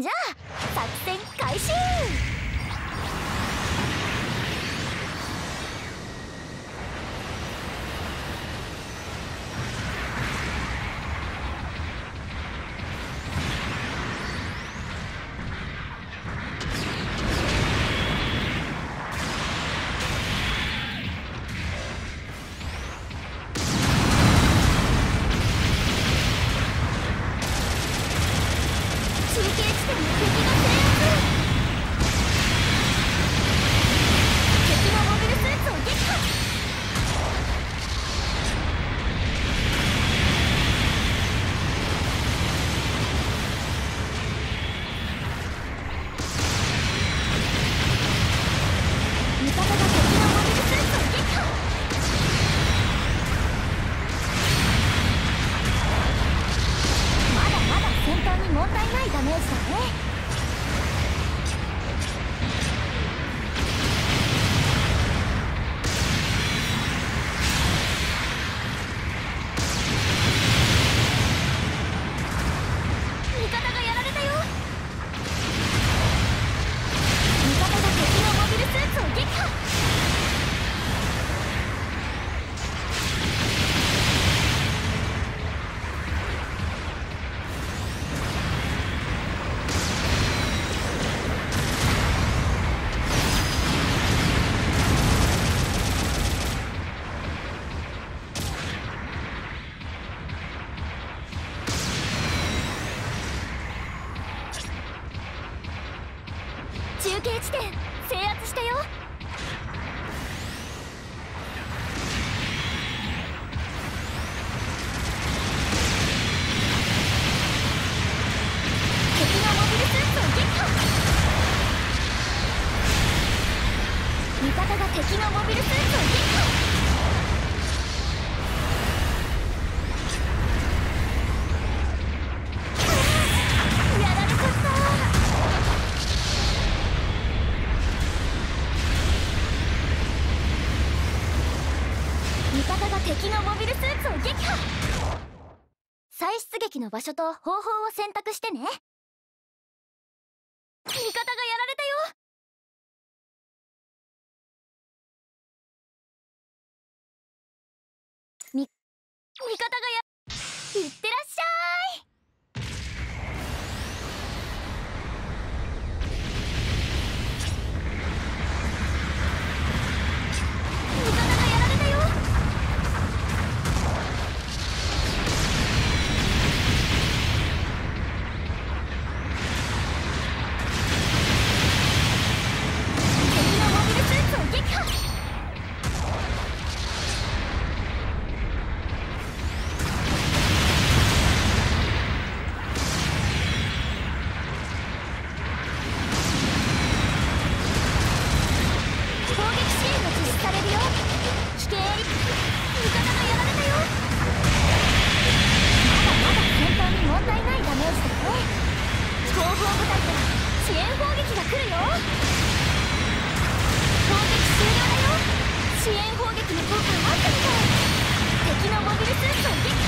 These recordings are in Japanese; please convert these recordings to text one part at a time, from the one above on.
じゃあ作戦開始。出撃の場所と方法を選択してね。味方がやられたよ。み味方がや支援砲撃が来るよ。攻撃終了だよ。支援砲撃の効果を待ってみたい。敵のモビルスーツを撃破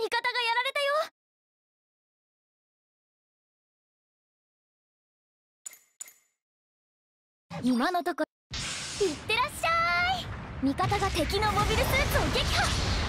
味方がやられたよ。今のところいってらっしゃい。味方が敵のモビルスーツを撃破。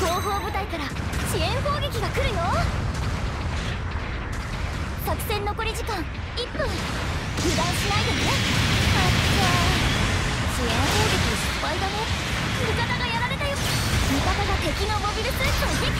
後方部隊から支援攻撃が来るよ作戦残り時間1分。油断しないでね。あっちゃ支援攻撃失敗だね。味方がやられたよ。味方が敵のモビルスーツを撃破。